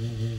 Mm-hmm.